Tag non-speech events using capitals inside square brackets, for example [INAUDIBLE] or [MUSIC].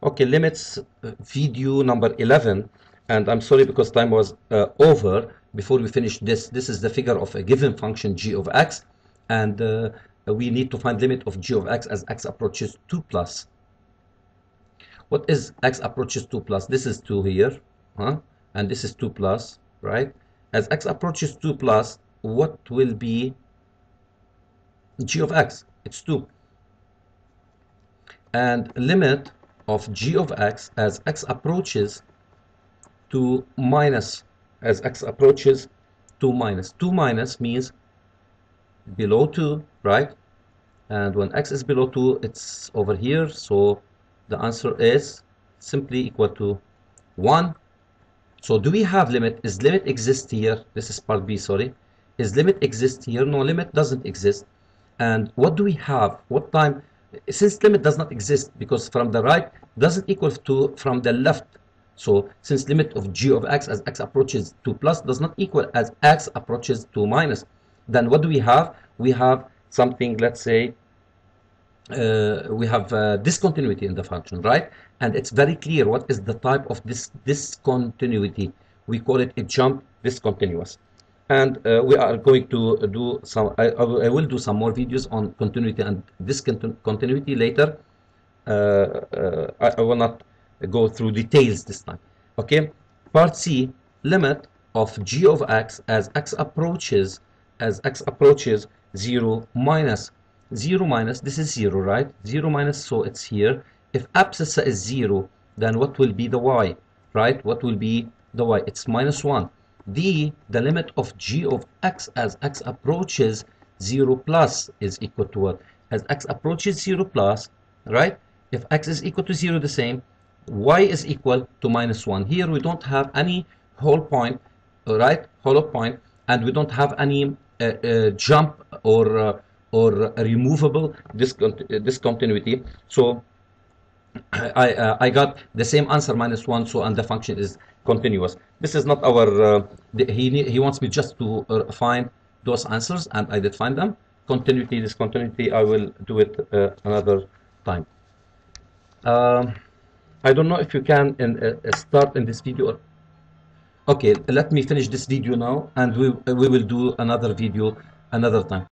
Okay, limits uh, video number 11 and I'm sorry because time was uh, over before we finish this. This is the figure of a given function g of x and uh, we need to find limit of g of x as x approaches 2 plus. What is x approaches 2 plus? This is 2 here huh? and this is 2 plus, right? As x approaches 2 plus, what will be g of x? It's 2. And limit of g of x as x approaches to minus as x approaches to minus. 2 minus means below 2 right? And when x is below 2 it's over here. So the answer is simply equal to 1 so do we have limit? Is limit exist here? This is part b sorry. Is limit exist here? No limit doesn't exist. And what do we have? What time since limit does not exist because from the right doesn't equal to from the left. So since limit of g of x as x approaches to plus does not equal as x approaches to minus then what do we have? We have something let's say uh, we have uh, discontinuity in the function right? And it's very clear what is the type of this discontinuity. We call it a jump discontinuous and uh, we are going to do some I, I, will do some more videos on continuity and discontinuity later. Uh, uh, I, I, will not go through details this time. Okay? Part c limit of g of x as x approaches as x approaches 0 minus 0 minus this is 0 right? 0 minus so it's here. If abscissa is 0 then what will be the y right? What will be the y? It's minus 1 d the limit of g of x as x approaches 0 plus is equal to what? As x approaches 0 plus right? If x is equal to 0 the same. Y is equal to minus 1 here we don't have any hole point right? Hollow point. And we don't have any uh, uh, jump or uh, or removable discont discontinuity. So [CLEARS THROAT] I, uh, I got the same answer minus 1 so and the function is continuous. This is not our uh, he he wants me just to uh, find those answers and I did find them. Continuity discontinuity I will do it uh, another time. Um, I don't know if you can in, uh, start in this video okay let me finish this video now and we, we will do another video another time